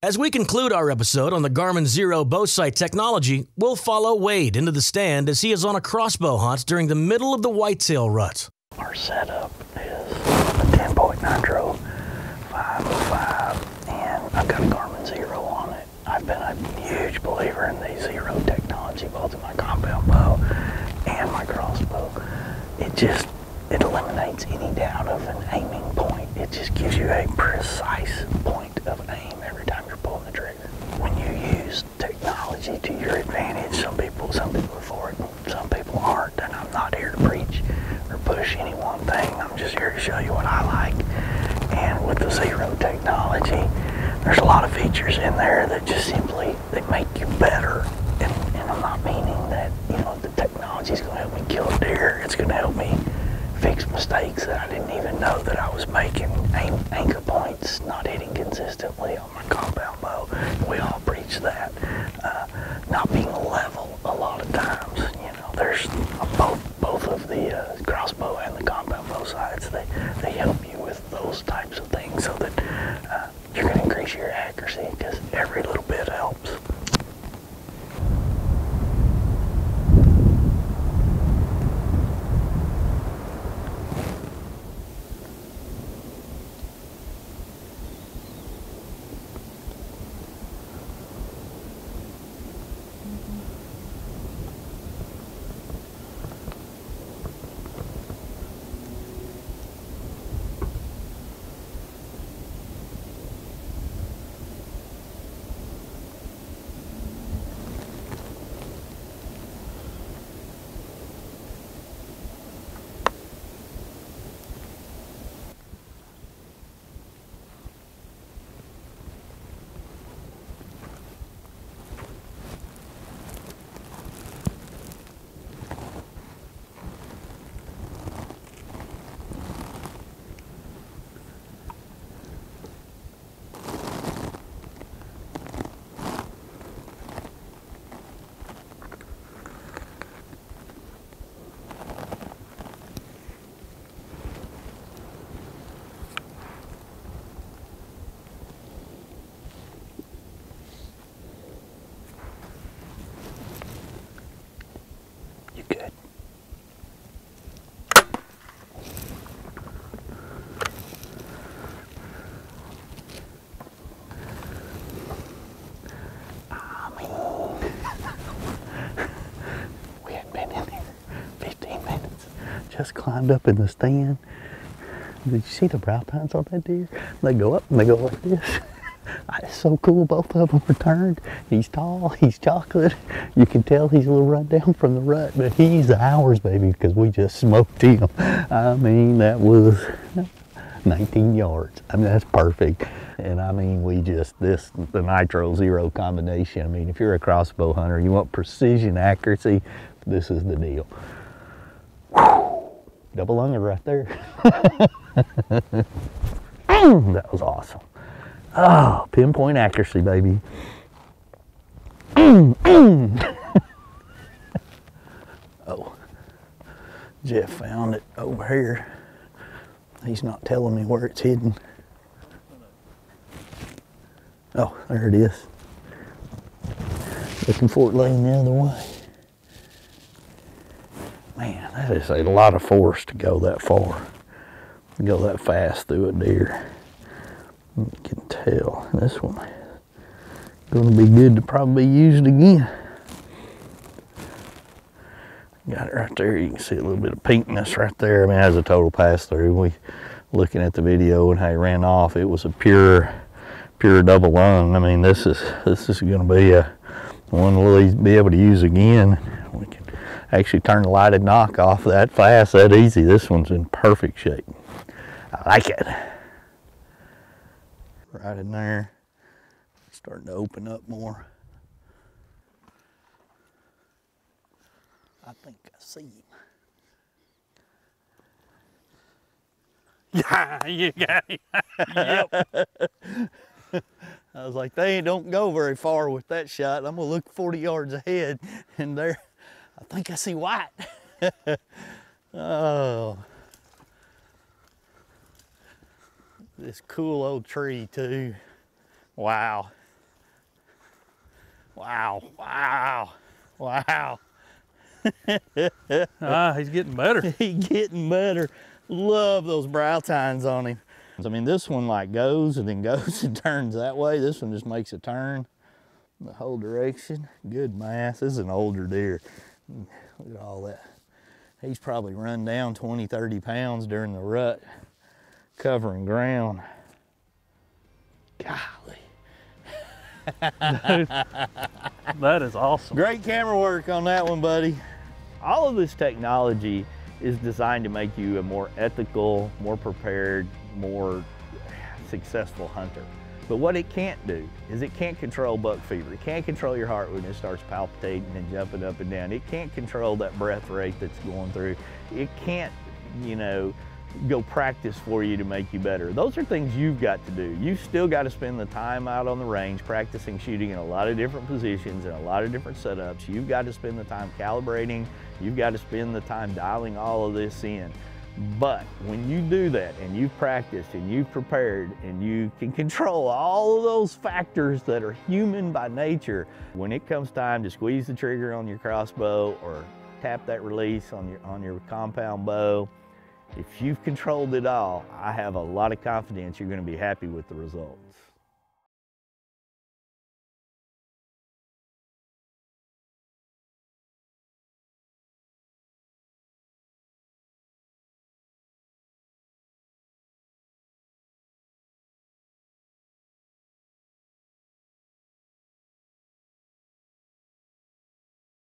As we conclude our episode on the Garmin Xero bow sight technology, we'll follow Wade into the stand as he is on a crossbow hunt during the middle of the whitetail rut. Our setup is a TenPoint nitro 505 and I've got a Garmin Xero on it. I've been a huge believer in the Xero technology, both in my compound bow and my crossbow. It just, it eliminates any doubt of an aiming point. It just gives you a precise point of aim every time you're pulling the trigger. When you use technology to your advantage, some people, some people are for it, and some people aren't, and I'm not here to preach or push any one thing. I'm just here to show you what I like. And with the Xero technology, there's a lot of features in there that just simply they make you better. And, and I'm not meaning that you know the technology is going to help me kill a deer. It's going to help me fix mistakes that I didn't even know that I was making. Aim, anchor points not hitting consistently on my compound bow. We all preach that. Uh, not being level a lot of times. You know, there's both both of the uh, crossbow and the compound bow sides. They they help you with those types of things so that uh, you're going to increase your accuracy because every little bit helps. You good? We hadn't been in here 15 minutes. Just climbed up in the stand. Did you see the brow tines on that deer? They go up and they go like this. It's so cool, both of them returned. He's tall, he's chocolate. You can tell he's a little run down from the rut, but he's ours, baby, because we just smoked him. I mean, that was 19 yards. I mean, that's perfect. And I mean, we just, this, the Nitro Xero combination. I mean, if you're a crossbow hunter, you want precision accuracy, this is the deal. Double lunger right there. that was awesome. Oh, pinpoint accuracy, baby. oh, Jeff found it over here. He's not telling me where it's hidden. Oh, there it is. Looking for it laying the other way. Man, that is a lot of force to go that far, go that fast through a deer. Tell this one to be good to probably be used again. Got it right there. You can see a little bit of pinkness right there. I mean, as a total pass through. We looking at the video and how he ran off. It was a pure, pure double lung. I mean, this is this is going to be a one we'll be able to use again. We can actually turn the lighted nock off that fast, that easy. This one's in perfect shape. I like it. Right in there, starting to open up more. I think I see him. Yeah, you got it. Yep. I was like, they don't go very far with that shot. I'm gonna look 40 yards ahead, and there, I think I see white. oh, this cool old tree too. Wow. Wow, wow, wow. Ah, he's getting better. he's getting better. Love those brow tines on him. I mean, this one like goes and then goes and turns that way. This one just makes a turn the whole direction. Good mass. This is an older deer. Look at all that. He's probably run down 20, 30 pounds during the rut, covering ground. Golly. That is awesome. Great camera work on that one, buddy. All of this technology is designed to make you a more ethical, more prepared, more successful hunter. But what it can't do is it can't control buck fever. It can't control your heart when it starts palpitating and jumping up and down. It can't control that breath rate that's going through. It can't, you know, go practice for you to make you better. Those are things you've got to do. You've still got to spend the time out on the range practicing shooting in a lot of different positions and a lot of different setups. You've got to spend the time calibrating. You've got to spend the time dialing all of this in. But when you do that and you've practiced and you've prepared and you can control all of those factors that are human by nature, when it comes time to squeeze the trigger on your crossbow or tap that release on your, on your compound bow, if you've controlled it all, I have a lot of confidence you're going to be happy with the results.